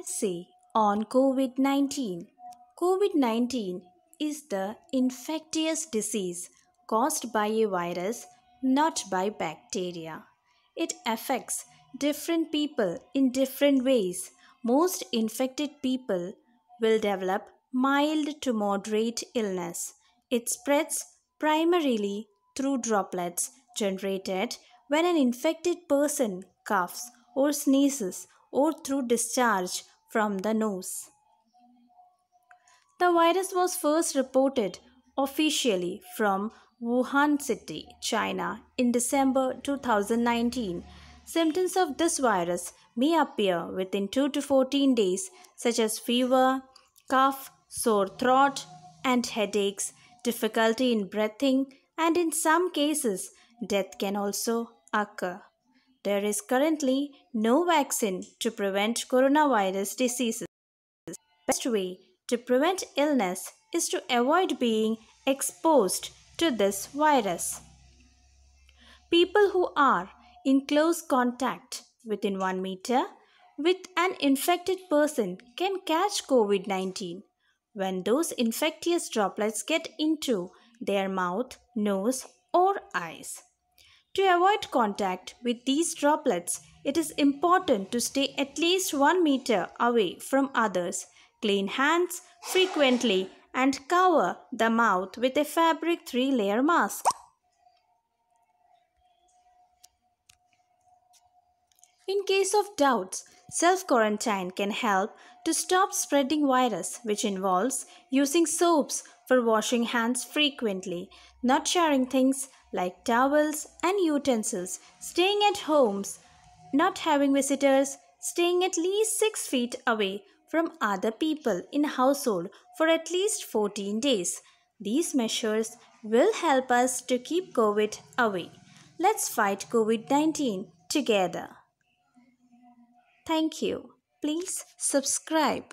Essay on COVID 19. COVID 19 is the infectious disease caused by a virus, not by bacteria. It affects different people in different ways. Most infected people will develop mild to moderate illness. It spreads primarily through droplets generated when an infected person coughs or sneezes or through discharge from the nose. The virus was first reported officially from Wuhan City, China in December 2019. Symptoms of this virus may appear within 2 to 14 days, such as fever, cough, sore throat, and headaches, difficulty in breathing, and in some cases, death can also occur. There is currently no vaccine to prevent coronavirus diseases. The best way to prevent illness is to avoid being exposed to this virus. People who are in close contact within 1 meter with an infected person can catch COVID 19 when those infectious droplets get into their mouth, nose, or eyes. To avoid contact with these droplets, it is important to stay at least 1 meter away from others, clean hands frequently, and cover the mouth with a fabric 3 layer mask. In case of doubts, self quarantine can help to stop spreading virus, which involves using soaps for washing hands frequently, not sharing things like towels and utensils, staying at homes, not having visitors, staying at least 6 feet away from other people in household for at least 14 days. These measures will help us to keep COVID away. Let's fight COVID 19 together. Thank you. Please subscribe.